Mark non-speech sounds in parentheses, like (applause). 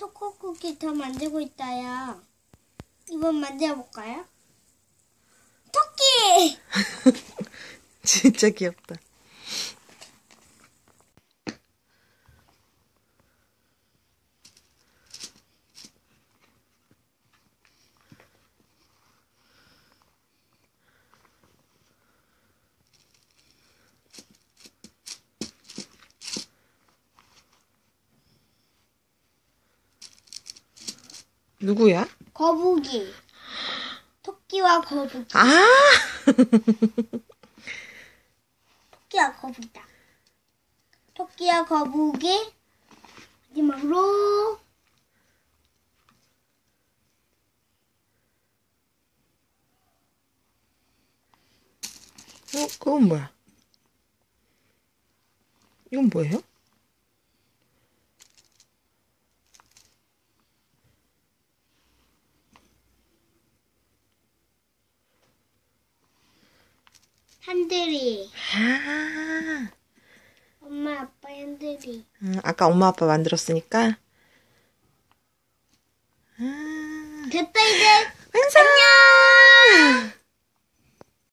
초코 쿠키 더 만들고 있다요. 이번 만들어 볼까요? 토끼! (laughs) 진짜 귀엽다. 누구야? 거북이. 토끼와 거북이. 아! 토끼와 거북이다. 토끼와 거북이. 마지막으로 어, 그건 뭐야? 이건 뭐예요? 한들이. 아, 엄마 아빠 한들이. 음, 아까 엄마 아빠 만들었으니까. 아, 됐다 이제. 완성!